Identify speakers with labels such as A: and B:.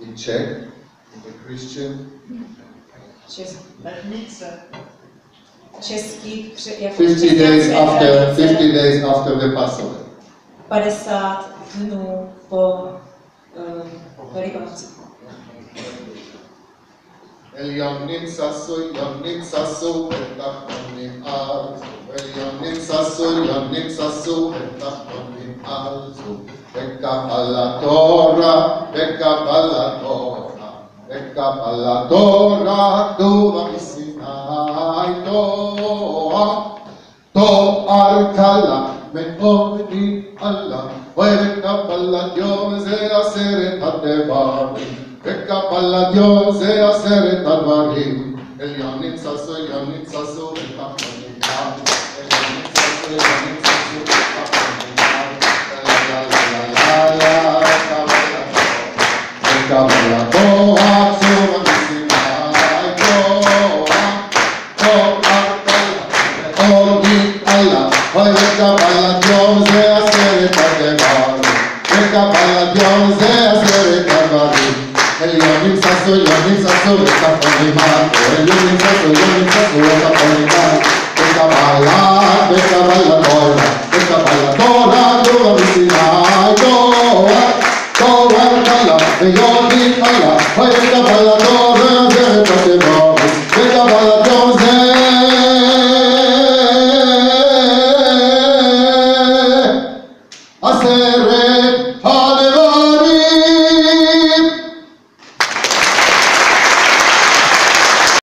A: in Czech, in the Christian,
B: Čes,
C: Letnice.
B: český, kře, jako
A: 50 days after,
B: tradice,
A: 50 days after the Passover.
B: 50 dnů po um, Velikonocích.
A: El yamnim sasso, yamnim sasso, etachtonim arzu. El yamnim sasso, yamnim sasso, etachtonim arzu. Bekabala Torah, bekabala Torah, bekabala Torah, Torah misinai Torah. To'ar kala Balla, Vecca dio se e a sere Tadevar, Vecca dio se e a sere Tadvari, El Yanitza, so Yanitza, so Vecca Balla, El Oye, wake up a la Jones, they